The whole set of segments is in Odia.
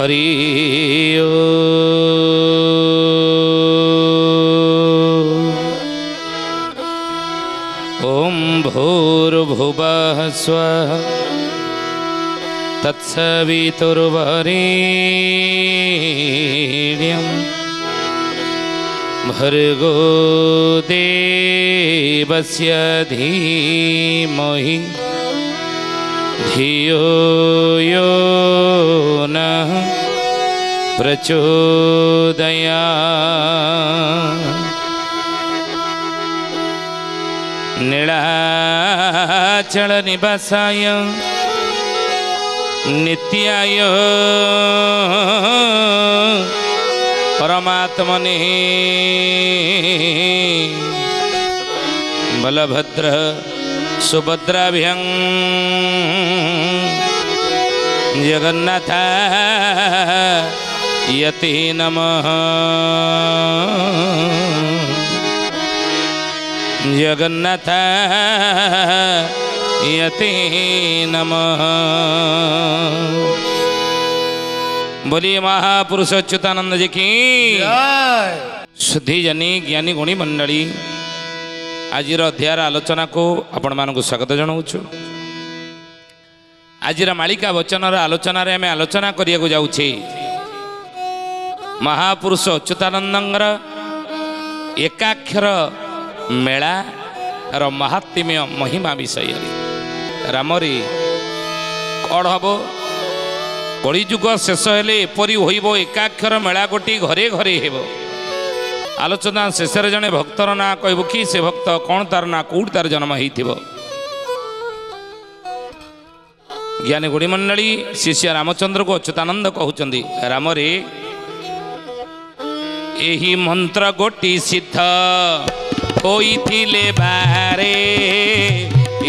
हरि ॐ भूर्भुवः स्वः तत्सवितुर्वरेण्यं भर्गो देवस्य धीमहि धियो यो नः प्रचोदया। नीलाचलनिवासाय नित्याय। परमात्मने। बलभद्र। सुभद्राभ्यं जगन्नाथ यति नमः जगन्नाथ यति नमः बोलिए महापुरुष अच्युतानंद जी की। शुद्धि जनी ज्ञानी गुणी मंडली। ଆଜିର ଅଧ୍ୟାୟର ଆଲୋଚନାକୁ ଆପଣମାନଙ୍କୁ ସ୍ୱାଗତ ଜଣାଉଛୁ। ଆଜିର ମାଳିକା ବଚନର ଆଲୋଚନାରେ ଆମେ ଆଲୋଚନା କରିବାକୁ ଯାଉଛେ। ମହାପୁରୁଷ ଅଚ୍ୟୁତାନନ୍ଦଙ୍କର ଏକାକ୍ଷର ମେଳାର ମହାତ୍ମ୍ୟ ମହିମା ବିଷୟରେ। ରାମରେ କ'ଣ ହେବ? କଳିଯୁଗ ଶେଷ ହେଲେ ଏପରି ହୋଇବ ଏକାକ୍ଷର ମେଳା ଗୋଟି ଘରେ ଘରେ ହେବ। ଆଲୋଚନା ଶେଷରେ ଜଣେ ଭକ୍ତର ନାଁ କହିବ କି ସେ ଭକ୍ତ? କ'ଣ ତାର ନାଁ? କେଉଁଠି ତାର ଜନ୍ମ ହେଇଥିବ? ଜ୍ଞାନୀ ଗୁଡ଼ିମଣ୍ଡଳୀ ଶିଷ୍ୟ ରାମଚନ୍ଦ୍ରକୁ ଅଚ୍ୟୁତାନନ୍ଦ କହୁଛନ୍ତି ରାମରେ ଏହି ମନ୍ତ୍ର ଗୋଟି ସିଦ୍ଧ। ହୋଇଥିଲେ ବାରେ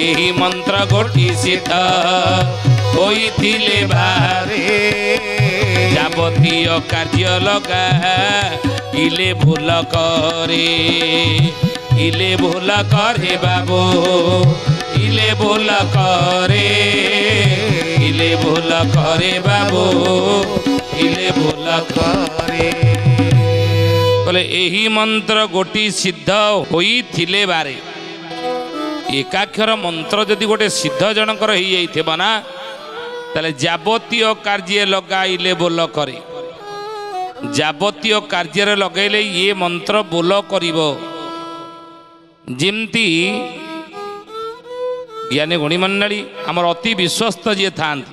ଏହି ମନ୍ତ୍ର ଗୋଟି ସିଦ୍ଧ। ହୋଇଥିଲେ ଯାବତୀୟ କାର୍ଯ୍ୟ ଲଗା ଇଲେ ଭୁଲ କରେ ଇଲେ ଭୁଲ କରେ ବାବୁ। ଇଲେ ଭୁଲ କରେ ଇଲେ ଭୁଲ କରେ ବାବୁ। ଇଲେ ଭୁଲ କରେ। କହିଲେ ଏହି ମନ୍ତ୍ର ଗୋଟି ସିଦ୍ଧ ହୋଇଥିଲେ ବାରେ। ଏକାକ୍ଷର ମନ୍ତ୍ର ଯଦି ଗୋଟେ ସିଦ୍ଧ ଜଣଙ୍କର ହେଇଯାଇଥିବ ନା তাহলে যাবতীয় কার্যে লগাইলে বোল করে যাবতীয় কার্যে লগাইলে ইয়ে মন্ত্র বোল করিব। যেমতি জ্ঞানী গুণীমণ্ডলী আমার অতি বিশ্বস্ত যে থাকে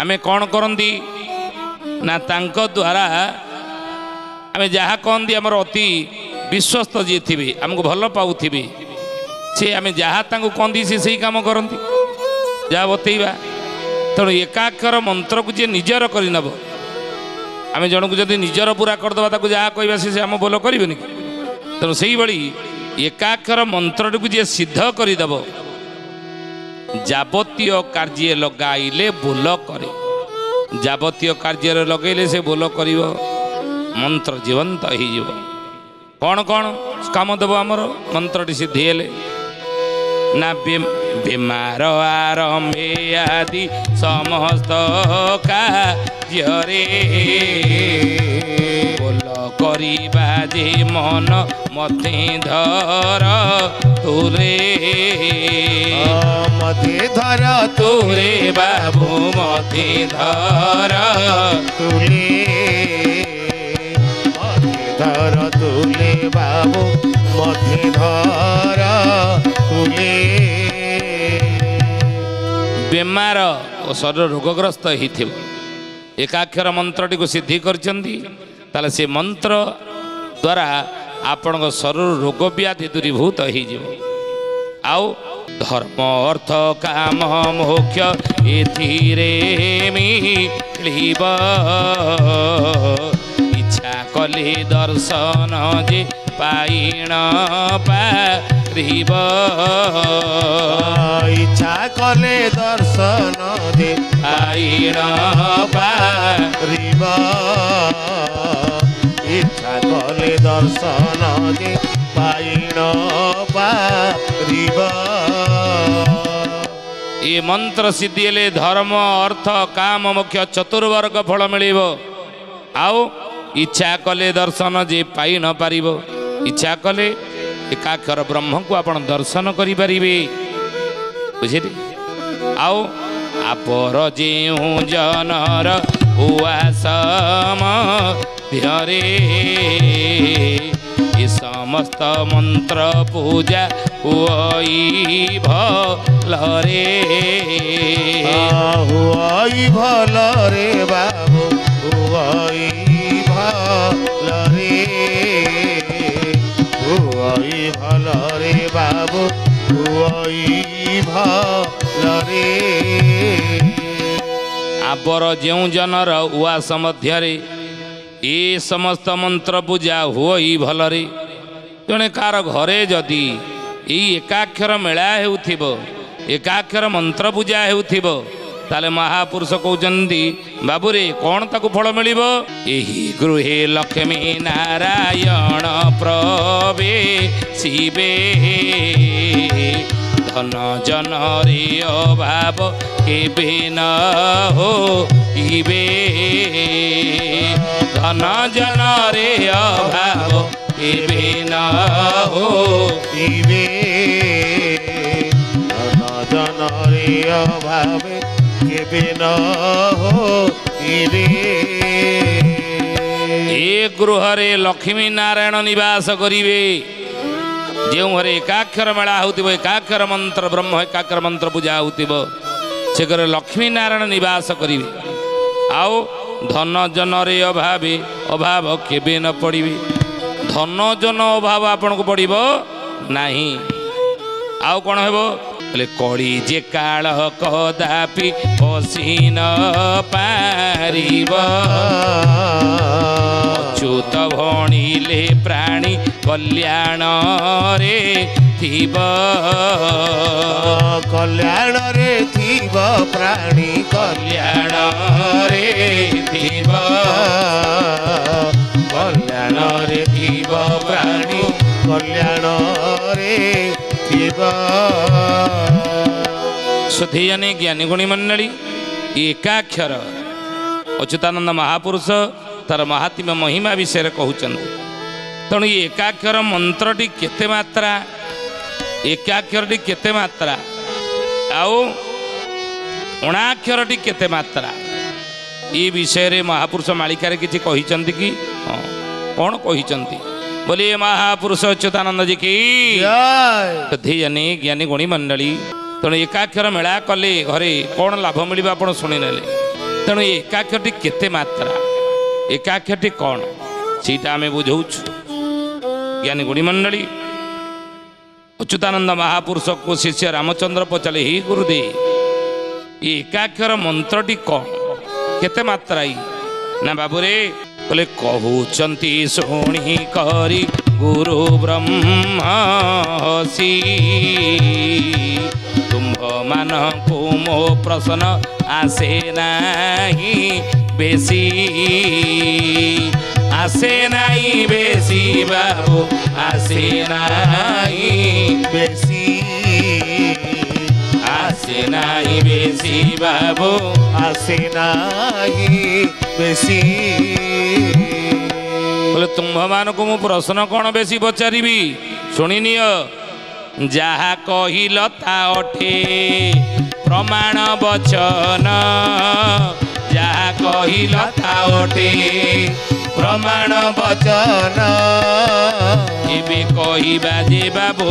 আমি কণ করতে না, তাঙ্ক দ্বারা আমি যা কহতি আমার অতি বিশ্বস্ত যে থিবে আমি ভালো পাওয়া সে আমি যা তা কহতি সে সেই কাম করতে যা বতাইবা ତେଣୁ ଏକାକ୍ଷର ମନ୍ତ୍ରକୁ ଯିଏ ନିଜର କରିନେବ ଆମେ ଜଣକୁ ଯଦି ନିଜର ପୁରା କରିଦେବା ତାକୁ ଯାହା କହିବା ସେ ସେ ଆମ ବୋଲ କରିବେନି କି? ତେଣୁ ସେଇଭଳି ଏକାକ୍ଷର ମନ୍ତ୍ରଟିକୁ ଯିଏ ସିଦ୍ଧ କରିଦେବ ଯାବତୀୟ କାର୍ଯ୍ୟ ଲଗାଇଲେ ବୋଲ କରେ। ଯାବତୀୟ କାର୍ଯ୍ୟରେ ଲଗାଇଲେ ସେ ବୋଲ କରିବ ମନ୍ତ୍ର ଜୀବନ୍ତ ହେଇଯିବ। କ'ଣ କ'ଣ କାମ ଦେବ ଆମର? ମନ୍ତ୍ରଟି ସିଦ୍ଧି ହେଲେ। ନା ବେମାର ଆରମ୍ଭେ ଆଦି ସମସ୍ତ କାର୍ଯ୍ୟରେ ବୋଲ କରିବା ଯେ ମନ ମତେ ଧର ତୁରେ। ମତେ ଧର ତୁରେ। ବାବୁ ମତେ ଧର ତୁଲେ ମତେ ଧର ତୁଲେ ବାବୁ ମତେ ଧର ବେମାର ଓ ଶରୀର ରୋଗଗ୍ରସ୍ତ ହେଇଥିବ। ଏକାକ୍ଷର ମନ୍ତ୍ରଟିକୁ ସିଦ୍ଧି କରିଛନ୍ତି। ତାହେଲେ ସେ ମନ୍ତ୍ର ଦ୍ୱାରା ଆପଣଙ୍କ ଶରୀର ରୋଗ ବ୍ୟାଧି ଦୂରୀଭୂତ ହେଇଯିବ। ଆଉ ଧର୍ମ ଅର୍ଥ କାମ ମୋକ୍ଷ ଏଥିରେ ମିଳିବ ଇଚ୍ଛା କଲେ ଦର୍ଶନ ଯେ ପାଇଣ ପାରିବ ଇଚ୍ଛା କଲେ ଦର୍ଶନ ଦେ ପାଇଣ ରିବ ଇଚ୍ଛା କଲେ ଦର୍ଶନ ଦେ ପାଇଣ ପାରିବ ଏ ମନ୍ତ୍ର ସିଦ୍ଧି ହେଲେ ଧର୍ମ ଅର୍ଥ କାମ ମୋକ୍ଷ ଚତୁର୍ବର୍ଗ ଫଳ ମିଳିବ ଆଉ ଇଚ୍ଛା କଲେ ଦର୍ଶନ ଯେ ପାଇ ନ ପାରିବ ଇଚ୍ଛା କଲେ ଏକାକ୍ଷର ବ୍ରହ୍ମକୁ ଆପଣ ଦର୍ଶନ କରିପାରିବେ। ବୁଝିଲେ? ଆଉ ଆପର ଯେଉଁ ଜନର ଉଆସମ ଧ୍ୟରେ ଏ ସମସ୍ତ ମନ୍ତ୍ର ପୂଜା ହୁଇ ଭଲରେ। ହୁଆଇ ଭଲରେ ବାବୁ ଆବର ଯେଉଁ ଜନର ଉଆସ ମଧ୍ୟରେ ଏ ସମସ୍ତ ମନ୍ତ୍ର ପୂଜା ହୁଇ ଭଲରେ ଜଣେ କାହାର ଘରେ ଯଦି ଏଇ ଏକାକ୍ଷର ମେଳା ହେଉଥିବ ଏକାକ୍ଷର ମନ୍ତ୍ର ପୂଜା ହେଉଥିବ ତାହେଲେ ମହାପୁରୁଷ କହୁଛନ୍ତି ବାବୁରେ କ'ଣ ତାକୁ ଫଳ ମିଳିବ? ଏହି ଗୃହେ ଲକ୍ଷ୍ମୀ ନାରାୟଣ ପ୍ରବେ ଶିବେ ଧନ ଜନରେ ଅଭାବ କେବେ ନ ହୋଇବେ। ଧନ ଜନରେ ଅଭାବ କେବେ ନ ଇବେ ଜନରେ ଅଭାବେ ଏ ଗୃହରେ ଲକ୍ଷ୍ମୀ ନାରାୟଣ ନିବାସ କରିବେ ଯେଉଁ ଘରେ ଏକାକ୍ଷର ମେଳା ହେଉଥିବ ଏକାକ୍ଷର ମନ୍ତ୍ର ବ୍ରହ୍ମ ଏକାକ୍ଷର ମନ୍ତ୍ର ପୂଜା ହେଉଥିବ ସେ ଘରେ ଲକ୍ଷ୍ମୀ ନାରାୟଣ ନିବାସ କରିବେ ଆଉ ଧନ ଜନରେ ଅଭାବେ ଅଭାବ କେବେ ନ ପଡ଼ିବେ ଧନ ଜନ ଅଭାବ ଆପଣଙ୍କୁ ପଡ଼ିବ ନାହିଁ ଆଉ କ'ଣ ହେବ ले जे काल कदापि पसिन पारिब चुत भणीले प्राणी कल्याण रे थिब। कल्याण रे कल्याणले प्राणी कल्याण रे थिब। कल्याण रे कल्याणले प्राणी कल्याण ଥିବ ସୁଧୀଜନେ ଜ୍ଞାନୀ ଗୁଣୀ ମଣ୍ଡଳୀ ଏ ଏକାକ୍ଷର ଅଚ୍ୟୁତାନନ୍ଦ ମହାପୁରୁଷ ତାର ମହାତ୍ମ୍ୟ ମହିମା ବିଷୟରେ କହୁଛନ୍ତି ତେଣୁ ଏ ଏକାକ୍ଷର ମନ୍ତ୍ରଟି କେତେ ମାତ୍ରା ଏକାକ୍ଷରଟି କେତେ ମାତ୍ରା ଆଉ ଅଣାକ୍ଷରଟି କେତେ ମାତ୍ରା ଏ ବିଷୟରେ ମହାପୁରୁଷ ମାଳିକାରେ କିଛି କହିଛନ୍ତି କି ହଁ କ'ଣ କହିଛନ୍ତି ବୋଲି ମହାପୁରୁଷ ଅଚ୍ୟୁତାନନ୍ଦ ଜୀ କି ଜୟ ଧ୍ୟାନୀ ଜ୍ଞାନୀ ଗୁଣୀ ମଣ୍ଡଳୀ ତେଣୁ ଏକାକ୍ଷର ମେଳା କଲେ ଘରେ କ'ଣ ଲାଭ ମିଳିବ ଆପଣ ଶୁଣିନେଲେ ତେଣୁ ଏ ଏକାକ୍ଷରଟି କେତେ ମାତ୍ରା ଏକାକ୍ଷରଟି କ'ଣ ସେଇଟା ଆମେ ବୁଝଉଛୁ ଜ୍ଞାନୀ ଗୁଣୀ ମଣ୍ଡଳୀ ଅଚ୍ୟୁତାନନ୍ଦ ମହାପୁରୁଷକୁ ଶିଷ୍ୟ ରାମଚନ୍ଦ୍ର ପଚାରିଲେ ହି ଗୁରୁଦେବ ଏ ଏକାକ୍ଷର ମନ୍ତ୍ରଟି କ'ଣ କେତେ ମାତ୍ରା ଇ ନା ବାବୁରେ କହିଲେ କହୁଛନ୍ତି ଶୁଣି କରି ଗୁରୁ ବ୍ରହ୍ମସି ତୁମ୍ଭମାନଙ୍କୁ ମୋ ପ୍ରଶ୍ନ ଆସେ ନାହିଁ ବେଶୀ ଆସେ ନାହିଁ ବେଶୀ ବାବୁ ଆସେ ନାହିଁ ବେଶୀ ଆସେ ନାହିଁ ବେଶୀ ବାବୁ ଆସେ ନାହିଁ ବେଶୀ ବୋଲେ ତୁମ୍ଭମାନଙ୍କୁ ମୁଁ ପ୍ରଶ୍ନ କ'ଣ ବେଶୀ ପଚାରିବି ଶୁଣିନିଅ ଯାହା କହିଲ ତା ଅଠେ ପ୍ରମାଣ ବଚନ ଯାହା କହିଲ ତା ଅଠେ ପ୍ରମାଣ ବଚନ ଏବେ କହିବା ଯେ ବାବୁ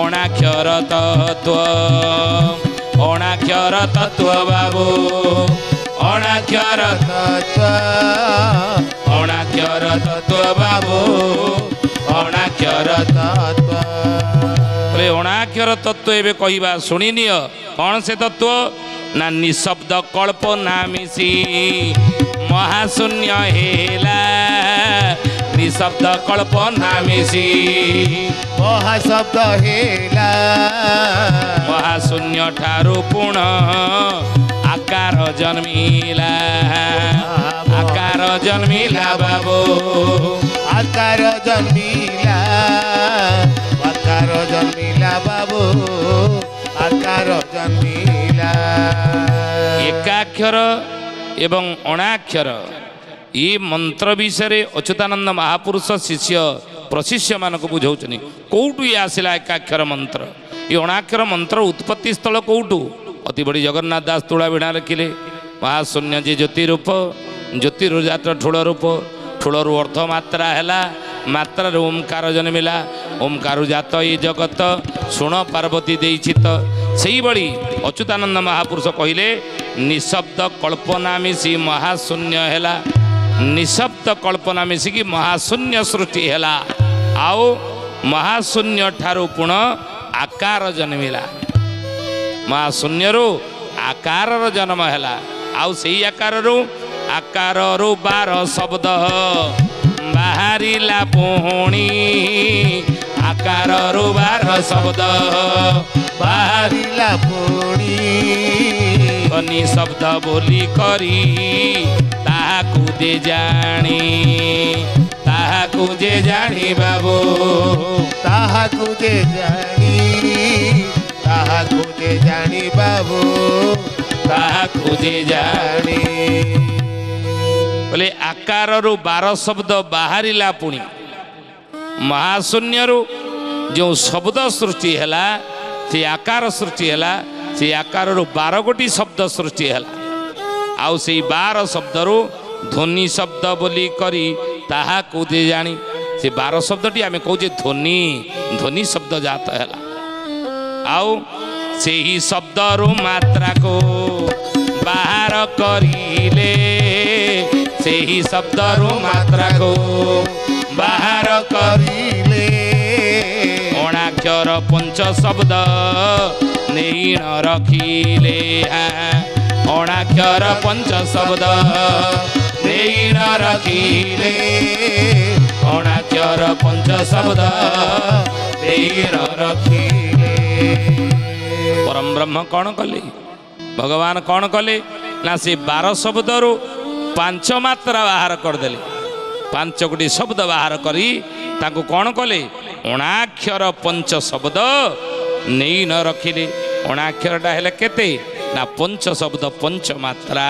ଅଣାକ୍ଷର ତତ୍ଵ ଅଣାକ୍ଷର ତତ୍ଵ ବାବୁ ଅଣାକ୍ଷର ତତ୍ଵ ଅଣାକ୍ଷର ତତ୍ଵ ବାବୁ ଅଣାକ୍ଷର ତତ୍ଵ ଏବେ କହିବା ଶୁଣିନିଅ କ'ଣ ସେ ତତ୍ଵ ନା ନିଶବ୍ଦ କଳ୍ପ ନା ମିଶି ମହାଶୂନ୍ୟ ହେଲା ନିଶବ୍ଦ କଳ୍ପ ନା ମିଶି ମହାଶବ୍ଦ ହେଲା ମହାଶୂନ୍ୟ ଠାରୁ ପୁଣ ଆକାର ଜନ୍ମିଲା ଆକାର ଜନ୍ମିଲା ବାବୁ ଆକାର ଜନ୍ମିଲା ଆକାର ଜନ୍ମିଲା ବାବୁ ଆକାର ଜନ୍ମିଲା ଏକାକ୍ଷର ଏବଂ ଅଣାକ୍ଷର ଏ ମନ୍ତ୍ର ବିଷୟରେ ଅଚ୍ୟୁତାନନ୍ଦ ମହାପୁରୁଷ ଶିଷ୍ୟ ପ୍ରଶିଷ୍ୟମାନଙ୍କୁ ବୁଝାଉଛନ୍ତି। କେଉଁଠୁ ଇଏ ଆସିଲା ଏକାକ୍ଷର ମନ୍ତ୍ର? ଏ ଅଣାକ୍ଷର ମନ୍ତ୍ର ଉତ୍ପତ୍ତି ସ୍ଥଳ କେଉଁଠୁ? ଅତି ବଡ଼ି ଜଗନ୍ନାଥ ଦାସ ତୁଳା ବିଣା ଲେଖିଲେ ମହାଶୂନ୍ୟ ଯେ ଜ୍ୟୋତି ରୂପ ଜ୍ୟୋତିରୁ ଜାତ ଠୁଳ ରୂପ ଠୁଳରୁ ଅର୍ଥ ମାତ୍ରା ହେଲା ମାତ୍ରାରୁ ଓମ୍କାର ଜନ୍ମିଲା ଓମ୍କାରୁ ଜାତ ଏ ଜଗତ ଶୁଣ ପାର୍ବତୀ ଦେଇଛି ତ ସେଇଭଳି ଅଚ୍ୟୁତାନନ୍ଦ ମହାପୁରୁଷ କହିଲେ ନିଶବ୍ଦ କଳ୍ପନା ମିଶି ମହାଶୂନ୍ୟ ହେଲା ନିଶବ୍ଦ କଳ୍ପନା ମିଶିକି ମହାଶୂନ୍ୟ ସୃଷ୍ଟି ହେଲା ଆଉ ମହାଶୂନ୍ୟ ଠାରୁ ପୁଣ ଆକାର ଜନ୍ମିଲା। ମହାଶୂନ୍ୟରୁ ଆକାରର ଜନ୍ମ ହେଲା। ଆଉ ସେଇ ଆକାରରୁ ଆକାରରୁ ବାର ଶବ୍ଦ। ବାହାରିଲା ପୁଣି ଆକାରରୁ ବାର ଶବ୍ଦ। ବାହାରି ବାହାରିଲା ପୁଣି ଧନି ଶବ୍ଦ ବୋଲି କରି ତାହାକୁ ଯେ ଜାଣି ତାହାକୁ ଯେ ଜାଣି ବାବୁ। ତାହାକୁ ଯେ ଜାଣି ତାହାକୁ ଯେ ଜାଣି ବାବୁ। ତାହାକୁ ଯେ ଜାଣି ଜାଣି। ବୋଲେ ଆକାରରୁ ବାର ଶବ୍ଦ ବାହାରିଲା ପୁଣି। ମହାଶୂନ୍ୟରୁ ଯେଉଁ ଶବ୍ଦ ସୃଷ୍ଟି ହେଲା ସେ ଆକାର ସୃଷ୍ଟି ହେଲା ସେ ଆକାରରୁ ବାର ଗୋଟି ଶବ୍ଦ ସୃଷ୍ଟି ହେଲା। ଆଉ ସେଇ ବାର ଶବ୍ଦରୁ ଧ୍ୱନି ଶବ୍ଦ ବୋଲି କରି ତାହାକୁ ଯେ ଜାଣି? ସେ ବାର ଶବ୍ଦଟି ଆମେ କହୁଛେ ଧ୍ୱନି ଧ୍ୱନି ଶବ୍ଦ ଜାତ ହେଲା। ଆଉ ସେହି ଶବ୍ଦରୁ ମାତ୍ରାକୁ ବାହାର କରିଲେ ସେହି ଶବ୍ଦରୁ ମାତ୍ରାକୁ ବାହାର କରି କରିଲେ। ଅଣାକ୍ଷର ପଞ୍ଚ ଶବ୍ଦ ନେଇ ନ ରଖିଲେ ଅଣାକ୍ଷର ପଞ୍ଚ ଶବ୍ଦ ନେଇ ନ ରଖିଲେ। ଅଣାକ୍ଷର ପଞ୍ଚ ଶବ୍ଦ ନେଇ ନ ରଖିଲେ। ପରମ ବ୍ରହ୍ମ କ'ଣ କଲେ? ଭଗବାନ କ'ଣ କଲେ? ନା ସେ ବାର ଶବ୍ଦରୁ ପାଞ୍ଚ ମାତ୍ରା ବାହାର କରିଦେଲେ। ପାଞ୍ଚ ଗୋଟି ଶବ୍ଦ ବାହାର କରି ତାଙ୍କୁ କ'ଣ କଲେ? ଅଣାକ୍ଷର ପଞ୍ଚ ଶବ୍ଦ ନେଇ ନ ରଖିଲେ। ଅଣାକ୍ଷରଟା ହେଲେ କେତେ? ନା ପଞ୍ଚ ଶବ୍ଦ ପଞ୍ଚ ମାତ୍ରା।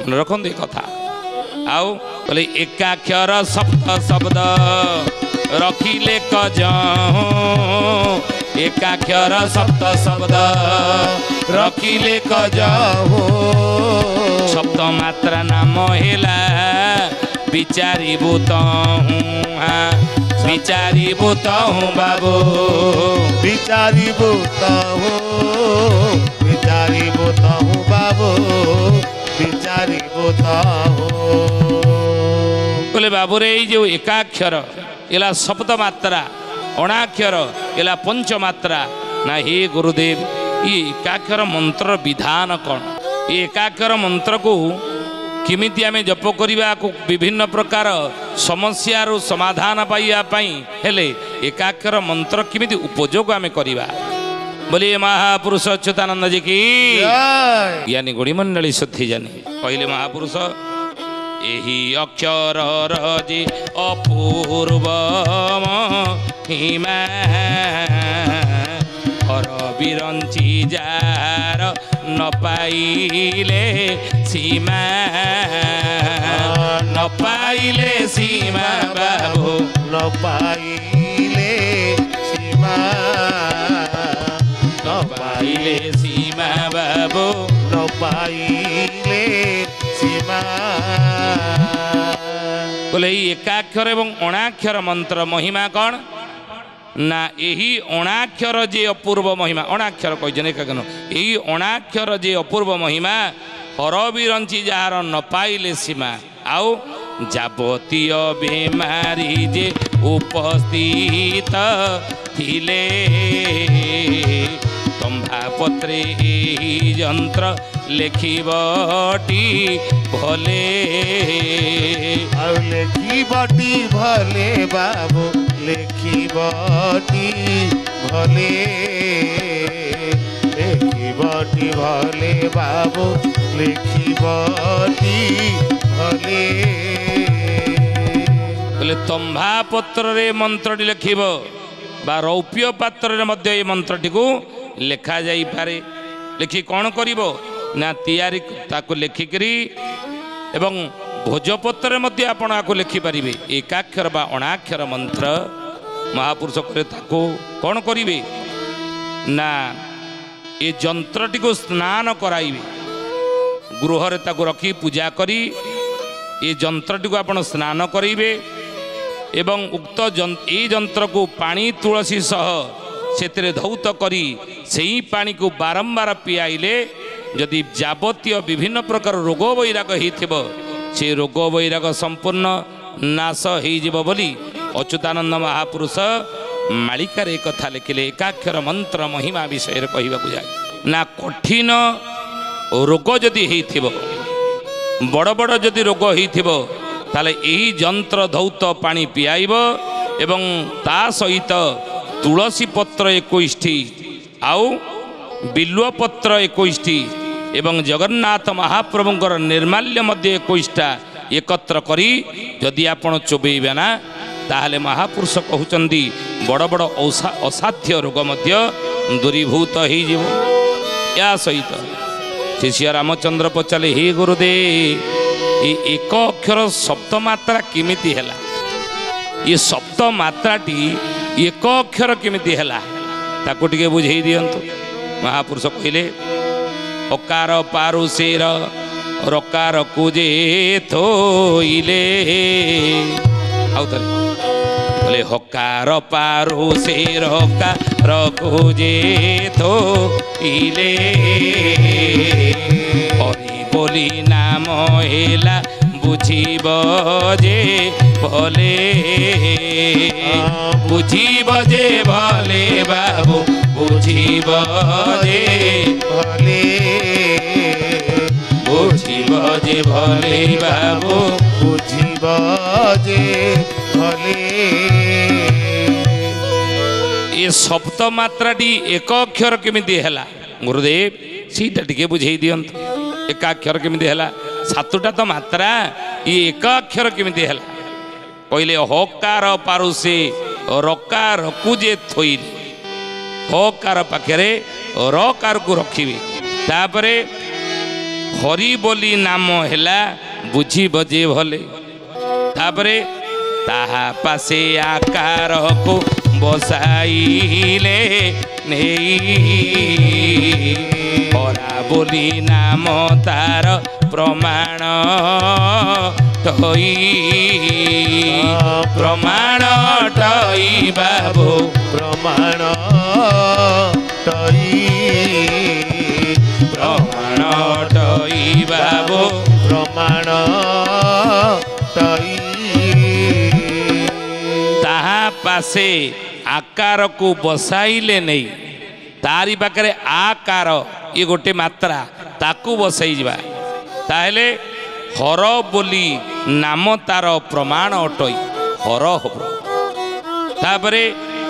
ମନେ ରଖନ୍ତୁ ଏ କଥା। ଆଉ କହିଲେ ଏକାକ୍ଷର ସପ୍ତ ଶବ୍ଦ ରଖିଲେ କଜ ଏକାକ୍ଷର ସପ୍ତ ଶବ୍ଦ ରଖିଲେ କଜ শব্দ মাত্রা নাম হেলা বিচারিবু তহু বিচারিবু তহু বাবু। বিচারিবু তহু বিচারিবু তহু বাবু। বিচারিবু তহু বলে বাবুর এই যে একাক্ষর এলা শব্দ মাত্রা অনাক্ষর এলা পঞ্চমাত্রা না হে গুরুদেব ই একাক্ষর মন্ত্র বিধান কণ କ'ଣ ଏ ଏକାକ୍ଷର ମନ୍ତ୍ରକୁ କେମିତି ଆମେ ଜପ କରିବାକୁ ବିଭିନ୍ନ ପ୍ରକାର ସମସ୍ୟାରୁ ସମାଧାନ ପାଇବା ପାଇଁ ହେଲେ ଏକାକ୍ଷର ମନ୍ତ୍ର କେମିତି ଉପଯୋଗ ଆମେ କରିବା ବୋଲି ମହାପୁରୁଷ ଅଚ୍ୟୁତାନନ୍ଦ ଜି କି ଜୟ ଜ୍ଞାନୀ ଗୁଣିମଣ୍ଡଳୀ ଶୁଦ୍ଧି ଜାନି କହିଲେ ମହାପୁରୁଷ ଏହି ଅକ୍ଷରର ଯେ ଅପୂର୍ବ ମହିମା ହର ବିରଞ୍ଚି নপাইলে সীমা নপাইলে সীমা বাবু নপাইলে সীমা নপাইলে সীমা বাবু নপাইলে সীমা বলে এই একাক্ষর এবং অনাক্ষর মন্ত্র মহিমা কণ ନା ଏହି ଅଣାକ୍ଷର ଯେ ଅପୂର୍ବ ମହିମା ଅଣାକ୍ଷର କହିଛନ୍ତି ଏକାକ୍ଷର ନୁହଁ। ଏହି ଅଣାକ୍ଷର ଯେ ଅପୂର୍ବ ମହିମା ହରବିରଞ୍ଚି ଯାହାର ନ ପାଇଲେ ସୀମା ଆଉ ଯାବତୀୟ ବେମାରୀ ଯେ ଉପସ୍ଥିତ ଥିଲେ ତମ୍ଭା ପତ୍ରେ ଏହି ଯନ୍ତ୍ର ଲେଖିବଟି ଭଲେ ଆଉ ଲେଖିବଟି ଭଲେ ବାବୁ ଲେଖିବଟି ଭଲେ ଲେଖିବଟି ଭଲେ ବାବୁ ଲେଖିବଟି ଭଲେ ବୋଲେ ତମ୍ଭା ପତ୍ରରେ ମନ୍ତ୍ରଟି ଲେଖିବ ବା ରୌପ୍ୟ ପାତ୍ରରେ ମଧ୍ୟ ଏ ମନ୍ତ୍ରଟିକୁ ଲେଖାଯାଇପାରେ ଲେଖି କ'ଣ କରିବ ନା ତିଆରି ତାକୁ ଲେଖିକରି ଏବଂ ଭୋଜପତ୍ରରେ ମଧ୍ୟ ଆପଣ ଆକୁ ଲେଖିପାରିବେ। ଏକାକ୍ଷର ବା ଅଣାକ୍ଷର ମନ୍ତ୍ର। ମହାପୁରୁଷ କରେ ତାକୁ କ'ଣ କରିବେ? ନା ଏ ଯନ୍ତ୍ରଟିକୁ ସ୍ନାନ କରାଇବେ। ଗୃହରେ ତାକୁ ରଖି ପୂଜା କରି ଏ ଯନ୍ତ୍ରଟିକୁ ଆପଣ ସ୍ନାନ କରାଇବେ ଏବଂ ଉକ୍ତ ଏଇ ଯନ୍ତ୍ରକୁ ପାଣି ତୁଳସୀ ସହ ସେଥିରେ ଧୌତ କରି ସେହି ପାଣିକୁ ବାରମ୍ବାର ପିଆଇଲେ ଯଦି ଯାବତୀୟ ବିଭିନ୍ନ ପ୍ରକାର ରୋଗ ବୈରାଗ ହେଇଥିବ ସେ ରୋଗ ବୈରାଗ ସମ୍ପୂର୍ଣ୍ଣ ନାଶ ହେଇଯିବ ବୋଲି ଅଚ୍ୟୁତାନନ୍ଦ ମହାପୁରୁଷ ମାଳିକାରେ ଏ କଥା ଲେଖିଲେ। ଏକାକ୍ଷର ମନ୍ତ୍ର ମହିମା ବିଷୟରେ କହିବାକୁ ଯାଏ। ନା କଠିନ ରୋଗ ଯଦି ହେଇଥିବ ବଡ଼ ବଡ଼ ଯଦି ରୋଗ ହେଇଥିବ ତାହେଲେ ଏହି ଯନ୍ତ୍ର ଧୌତ ପାଣି ପିଆଇବ ଏବଂ ତା ସହିତ ତୁଳସୀ ପତ୍ର ଏକୋଇଶଟି ଆଉ ବିଲ୍ୱ ପତ୍ର ଏକୋଇଶଟି ଏବଂ ଜଗନ୍ନାଥ ମହାପ୍ରଭୁଙ୍କର ନିର୍ମାଲ୍ୟ ମଧ୍ୟ ଏକୋଇଶଟା ଏକତ୍ର କରି ଯଦି ଆପଣ ଚୋବେଇବେ ନା ତାହେଲେ ମହାପୁରୁଷ କହୁଛନ୍ତି ବଡ଼ ବଡ଼ ଅସାଧ୍ୟ ରୋଗ ମଧ୍ୟ ଦୂରୀଭୂତ ହେଇଯିବ ଏହା ସହିତ ଶିଷ୍ୟ ରାମଚନ୍ଦ୍ର ପଚାରିଲେ ହେ ଗୁରୁଦେ ଏ ଏକ ଅକ୍ଷର ସପ୍ତ ମାତ୍ରା କେମିତି ହେଲା? ଏ ସପ୍ତ ମାତ୍ରାଟି ଏକ ଅକ୍ଷର କେମିତି ହେଲା? ତାକୁ ଟିକେ ବୁଝେଇ ଦିଅନ୍ତୁ। ମହାପୁରୁଷ କହିଲେ অকার পারুষের রকার কুজে থইলে। বলে হকার পারু সে রকার কুজে থইলে। হরি বলি নাম হেলা বুঝিব যে বলে। বুঝিব যে বলে বাবু বুঝিবাজে ভলে বুঝিবাজে ভলে বাবু। বুঝিবাজে ভলে। এ শব্দ মাত্রাটি এক অক্ষর কেমিতি হেলা? গুরুদেব সেইটা টিকে বুঝাই দিয়ন্তু। এক অক্ষর কেমিতি হেলা? সাতটা তো মাত্রা ইয়ে এক অক্ষর কেমিতি হেলা? কইলে হকার পারুসে রকারকু যে থইলি। ହକାର ପାରୁ ସେ ରକାରକୁ ଯେ ଥୋଇଲେ ହକାର ପାଖରେ ରକାରକୁ ରଖିବେ ତାପରେ ହରି ବୋଲି ନାମ ହେଲା ବୁଝିବ ଯେ ଭଲେ ତାପରେ ତାହା ପାଶେ ଆକାରକୁ ବସାଇଲେ ନେଇ ହରା ବୋଲି ନାମ ତାର ପ୍ରମାଣ ଟଇ ପ୍ରମାଣ ଟଇ ବାବୁ ପ୍ରମାଣ ତାହା ପାଶେ ଆକାରକୁ ବସାଇଲେ ନେଇ ତାରି ପାଖରେ ଆକାର ଇଏ ଗୋଟେ ମାତ୍ରା ତାକୁ ବସାଇଯିବା ତାହେଲେ ହର ବୋଲି ନାମ ତାର ପ୍ରମାଣ ଅଟଇ ହର ହବ। ତାପରେ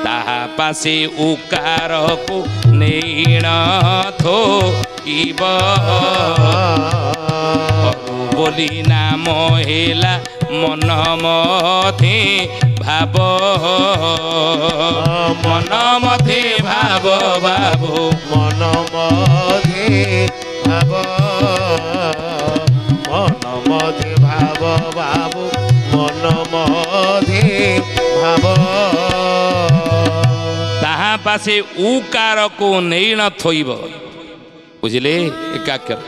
ତାହା ପାଶେ ଉକାରକୁ ନେଇଣ ଥୋଇବ ବୋଲି ନାମ ହେଲା ମନ ମଧେ ଭାବ ମନ ମଧେ ଭାବ ବାବୁ ମନ ମଧେ ଭାବ ମନ ମଧେ ଭାବ ବାବୁ से ऊकार को नैण थोब বুঝলে একাক্ষর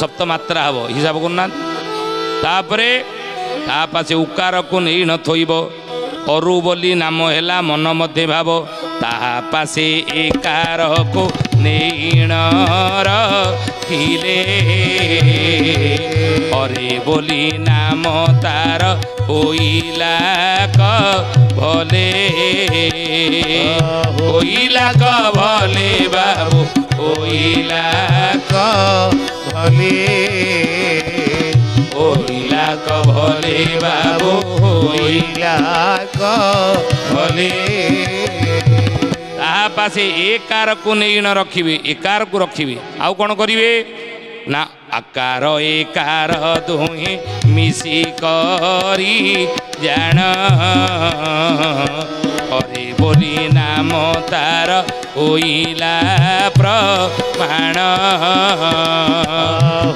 সপ্ত মাত্রা হব হিসাব করুন না তাপরে তা পাশে উকারকু নেই নথইব অরু বলি নাম হেলা মন মধ্যে ভাব তাহা পাশে একারকু নেইণর ଥିଲେ অরে বলি নাম তার হইলা ভলে କ ଭଲେ ବାବୁ ହୋଇଲା କ ଭଲେ ହୋଇଲା କ ଭଲେ ବାବୁ ହୋଇଲା ହୋଇଲା କ ଭଲେ ତାହା ପାଶେ ଏକାରକୁ ନେଇ ନ ରଖିବେ ଏକାରକୁ ରଖିବେ। ଆଉ କ'ଣ କରିବେ? ନା ଆକାର ଏକାର ଦୁହେଁ ମିଶି କରି ଜାଣ ହରେ ବୋଲି ନାମ ତାର ହୋଇଲା ପ୍ରମାଣ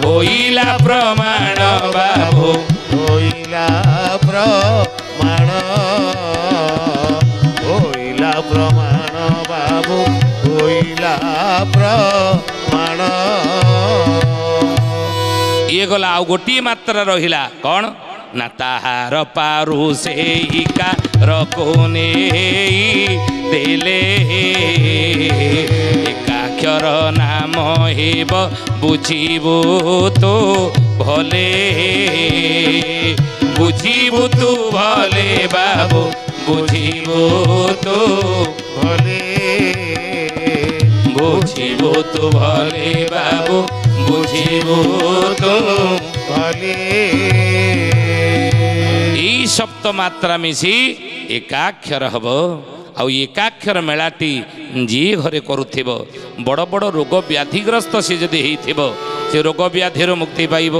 ହୋଇଲା ପ୍ରମାଣ ବାବୁ ହୋଇଲା ପ୍ରମାଣ ହୋଇଲା ପ୍ରମାଣ ବାବୁ ହୋଇଲା ପ୍ରମାଣ ଇଏ ଗଲା ଆଉ ଗୋଟିଏ ମାତ୍ରା ରହିଲା କ'ଣ না তাহার পারু সেই কারকুনে দেলে। একাক্ষর নাম হেব বুঝিবু তো ভলে। বুঝিবু তু ভলে বাবু, বুঝিবু তো ভলে। বুঝিবু তু ভলে বাবু, বুঝিবু তো ভলে। ସପ୍ତ ମାତ୍ରା ମିଶି ଏକାକ୍ଷର ହବ ଆଉ ଏକାକ୍ଷର ମେଳାଟି ଯିଏ ଘରେ କରୁଥିବ ବଡ଼ ବଡ଼ ରୋଗ ବ୍ୟାଧିଗ୍ରସ୍ତ ସେ ଯଦି ହେଇଥିବ ସେ ରୋଗ ବ୍ୟାଧିରୁ ମୁକ୍ତି ପାଇବ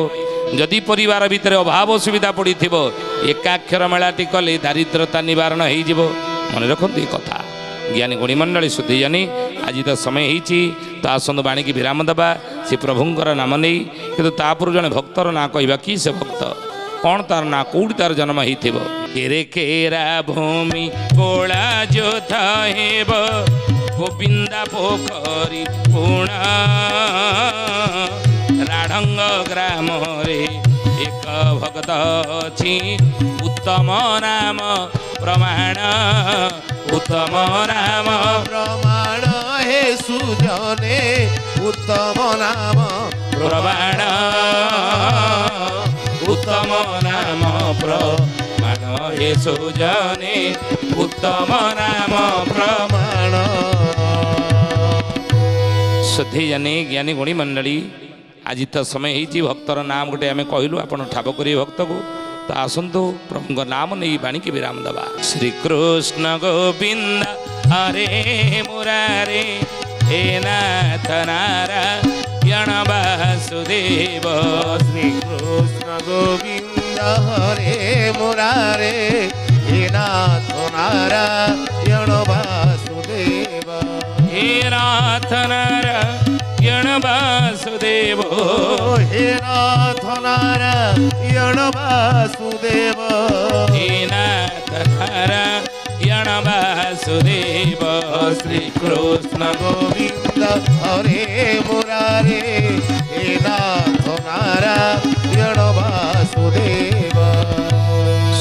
ଯଦି ପରିବାର ଭିତରେ ଅଭାବ ସୁବିଧା ପଡ଼ିଥିବ ଏକାକ୍ଷର ମେଳାଟି କଲେ ଦାରିଦ୍ରତା ନିବାରଣ ହେଇଯିବ ମନେ ରଖନ୍ତୁ ଏ କଥା ଜ୍ଞାନୀ ଗୁଣିମଣ୍ଡଳୀ ଶୁଦ୍ଧି ଜାନି ଆଜି ତ ସମୟ ହେଇଛି ତ ଆସନ୍ତୁ ବାଣୀକି ବିରାମ ଦେବା ସେ ପ୍ରଭୁଙ୍କର ନାମ ନେଇ କିନ୍ତୁ ତାପରୁ ଜଣେ ଭକ୍ତର ନାଁ କହିବା କି ସେ ଭକ୍ତ કોણ તારના કુળ તાર જન્મ હીથિવ કેરે કેરા ભૂમિ કોળા જો થહેબ ગોવિંદા પોખરી પૂર્ણા રાઢંગ ગ્રામરે એક ભક્ત છી ઉત્તમ નામ પ્રમાણ ઉત્તમ નામ પ્રમાણ હે સુજને ઉત્તમ નામ પ્રમાણ উত্তম নাম প্রমাণ এসো জানে উত্তম নাম প্রমাণ শ্রদ্ধেয়জনে জ্ঞানী গুণী মণ্ডলী আজি তো সময় হয়েছি ভক্তর নাম গোটে আমি কহিলু আপনার ঠাপ করি ভক্তকে তো আসন্তু প্রভুঙ্ক নাম নেই বাণীকে বিরাম দেবা শ্রীকৃষ্ণ গোবিন্দ হরে মুরারে হে নাথ নারায়ণ গণবাসুদেব শ্রীকৃষ্ণ গোবিন্দ হরে মুরারে হে নাথ নারায়ণ বাসুদেব হে নাথ নারায়ণ বাসুদেব হে নাথ নারায়ণ বাসুদেব হে নাথ নারায়ণ वासुदेव श्रीकृष्ण गोविन्द हरे मुर ଶ୍ରୀକୃଷ୍ଣ ଗୋବିନ୍ଦ ହରେ ମୁରାରେ ହେ ନାଥ ନାରାୟଣ ବାସୁଦେବ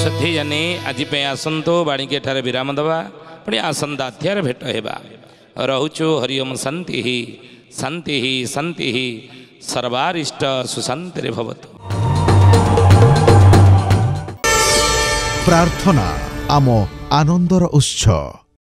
ସଥି ଜାନି ଆଜି ପାଇଁ ଆସନ୍ତୁ ବାଣିକି ଏଠାରେ ବିରାମ ଦେବା ପୁଣି ଆସନ୍ତା ଅଧ୍ୟାୟରେ ଭେଟ ହେବା ରହୁଛୁ ହରି ଓମ୍ ଶାନ୍ତି ଶାନ୍ତି ଶାନ୍ତି ସର୍ବାରିଷ୍ଟ ସୁଶାନ୍ତିରେ ଭବତୁ ପ୍ରାର୍ଥନା ଆମ ଆନନ୍ଦର ଉତ୍ସ